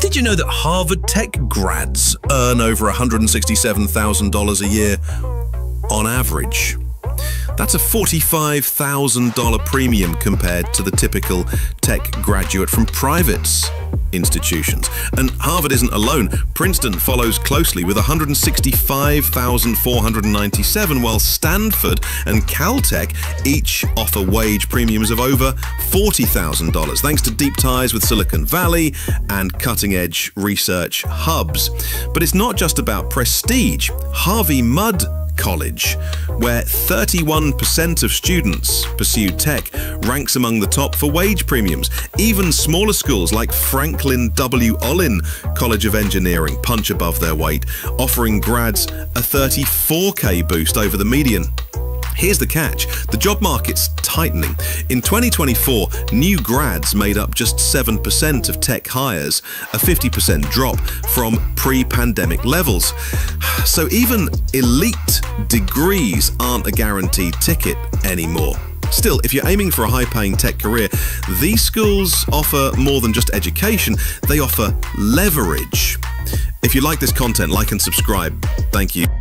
Did you know that Harvard Tech grads earn over $167,000 a year on average? That's a $45,000 premium compared to the typical tech graduate from private institutions. And Harvard isn't alone. Princeton follows closely with 165,497, while Stanford and Caltech each offer wage premiums of over $40,000, thanks to deep ties with Silicon Valley and cutting-edge research hubs. But it's not just about prestige. Harvey Mudd College, where 31% of students pursue tech, ranks among the top for wage premiums. Even smaller schools like Franklin W. Olin College of Engineering punch above their weight, offering grads a 34k boost over the median. Here's the catch the job market's tightening. In 2024, new grads made up just 7% of tech hires, a 50% drop from pre pandemic levels. So even elite degrees aren't a guaranteed ticket anymore. Still, if you're aiming for a high paying tech career, these schools offer more than just education, they offer leverage. If you like this content, like and subscribe. Thank you.